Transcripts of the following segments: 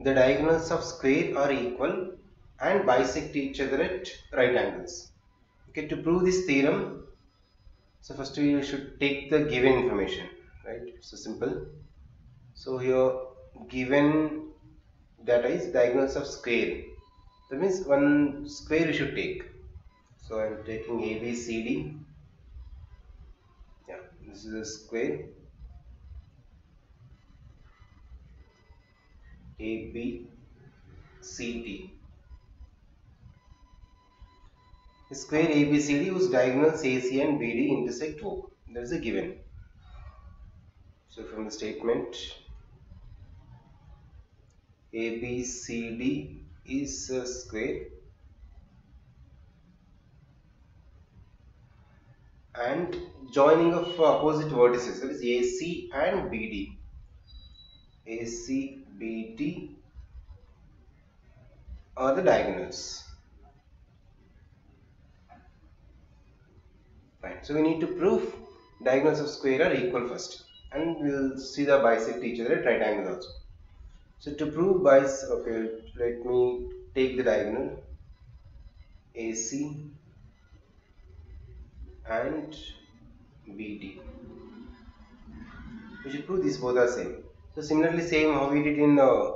the diagonals of square are equal and bisect each other at right angles. Okay, to prove this theorem, so first we should take the given information, right? So simple. So here given data is diagonals of square. That means one square we should take. So I am taking A, B, C, D. Yeah, this is a square. A, B, C, D. A square ABCD whose diagonals AC and BD intersect O. That is a given. So from the statement ABCD is a square and joining of opposite vertices that is AC and BD. AC, BD are the diagonals. Fine. So we need to prove diagonals of square are equal first and we'll see the bisect each other at right angles also. So to prove bis, okay, let me take the diagonal AC and BD. We should prove these both are same. So similarly same how we did in uh,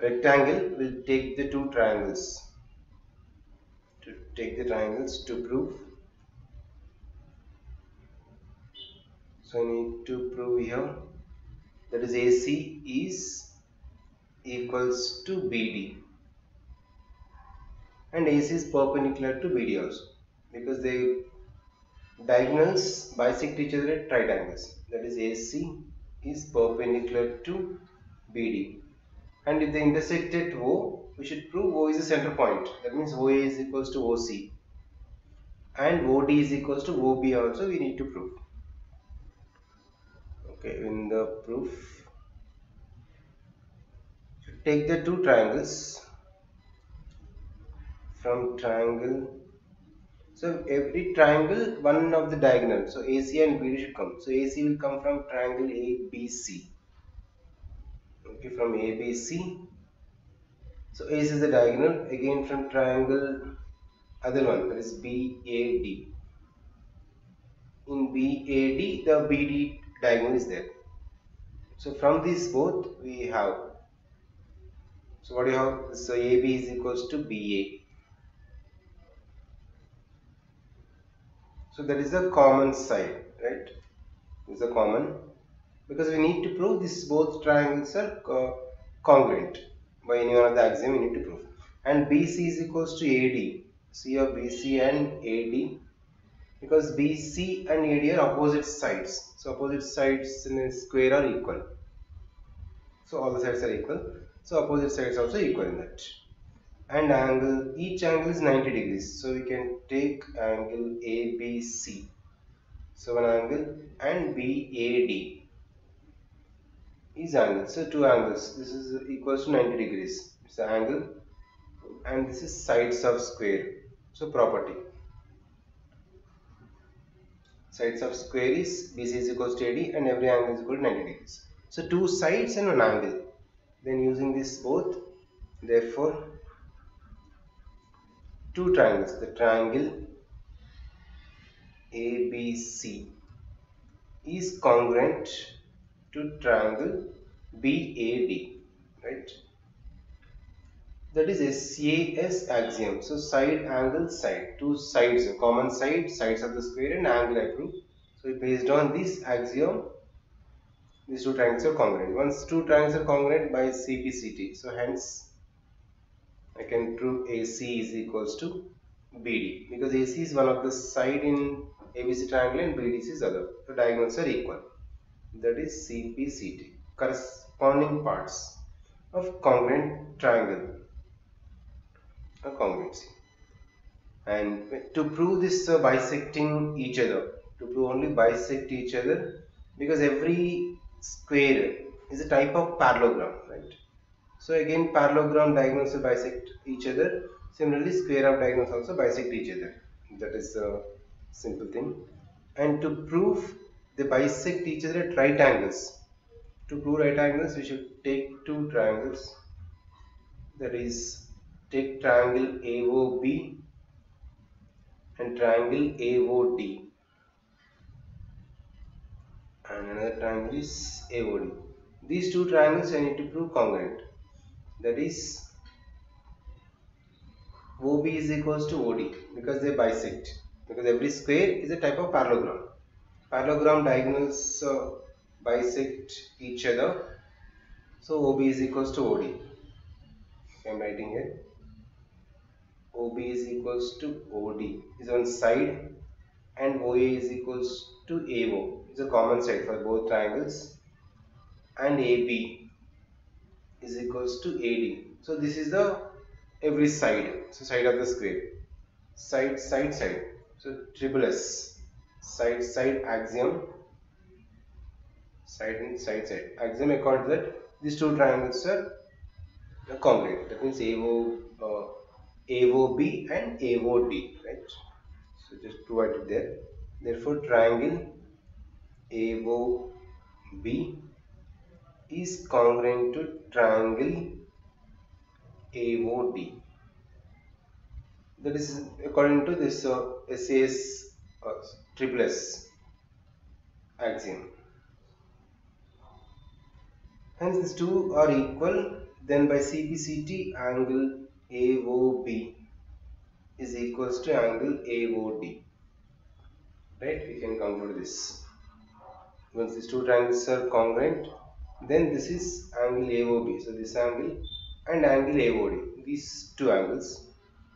rectangle, we'll take the two triangles. To take the triangles to prove. So I need to prove here that is AC is equals to BD and AC is perpendicular to BD also because they diagonals bisect each other at right that is AC is perpendicular to BD and if they intersect at O we should prove O is the center point. That means OA is equals to OC and OD is equals to OB also we need to prove. Okay in the proof take the two triangles from triangle so every triangle one of the diagonal. So AC and BD should come. So AC will come from triangle ABC okay from ABC so AC is the diagonal. Again from triangle other one that is BAD in BAD the BD diagonal is there. So from these both we have. So what do you have? So AB is equals to BA. So that is the common side, right? Is a common because we need to prove this both triangles are uh, congruent by any one of the axiom we need to prove. And BC is equals to AD. See here BC and AD because BC and AD are opposite sides. So opposite sides in a square are equal. So all the sides are equal. So opposite sides also equal in that. And angle, each angle is 90 degrees. So we can take angle ABC. So one angle and BAD is angle. So two angles. This is equals to 90 degrees. It's the angle and this is sides of square. So property. Sides of square is BC is equals to AD and every angle is equal to 90 degrees. So two sides and one angle then using this both therefore two triangles the triangle ABC is congruent to triangle BAD right? That is a SAS axiom. So side angle side two sides a common side sides of the square and angle I prove so based on this axiom these two triangles are congruent. Once two triangles are congruent by CPCT, so hence I can prove AC is equals to BD because AC is one of the side in ABC triangle and BD is other. So diagonals are equal. That is CPCT. Corresponding parts of congruent triangle a congruency. And to prove this uh, bisecting each other, to prove only bisect each other because every square is a type of parallelogram right so again parallelogram diagonals will bisect each other. Similarly square of diagonals also bisect each other. That is a simple thing. And to prove they bisect each other at right angles. To prove right angles we should take two triangles. That is take triangle AOB and triangle AOD and another triangle is AOD. These two triangles I need to prove congruent. That is OB is equals to OD because they bisect because every square is a type of parallelogram. Parallelogram diagonals uh, bisect each other so OB is equals to OD. I am writing here. OB is equals to OD is one side and OA is equals to AO is a common side for both triangles and AB is equals to AD. So this is the every side. So side of the square. Side side side. So triple s. Side side axiom. Side and side side. Axiom according to that these two triangles are congruent. That means AO uh, AOB and AOD right? So just provide it there. Therefore triangle AOB is congruent to triangle AOD. That is according to this uh, SAS uh, triple S axiom. Hence these two are equal then by CPCT angle AOB is equals to angle AOD. Right, we can conclude this. Once these two triangles are congruent, then this is angle AOB. So this angle and angle AOD. These two angles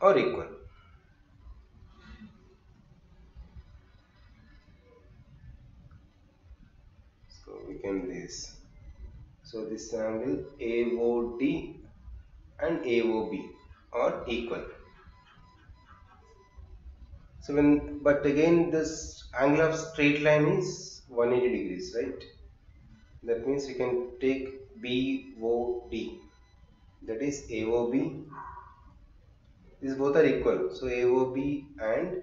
are equal. So we can this. So this angle AOD and AOB are equal. So when but again this angle of straight line is 180 degrees right that means we can take BOD that is AOB these both are equal. So AOB and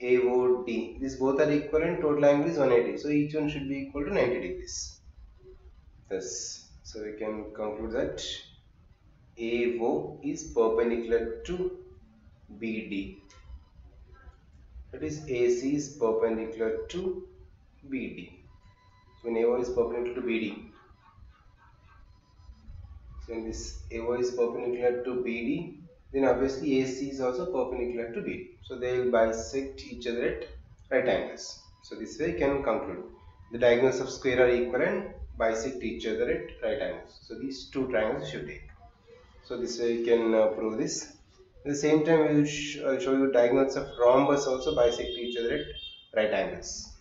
AOD these both are equal and total angle is 180 so each one should be equal to 90 degrees. Thus so we can conclude that AO is perpendicular to BD that is AC is perpendicular to BD when AO is perpendicular to BD so when this AO is perpendicular to BD, then obviously AC is also perpendicular to BD. So they will bisect each other at right angles. So this way you can conclude the diagonals of square are equal and bisect each other at right angles. So these two triangles should take. So this way you can uh, prove this. At the same time we will sh uh, show you diagonals of rhombus also bisect each other at right angles.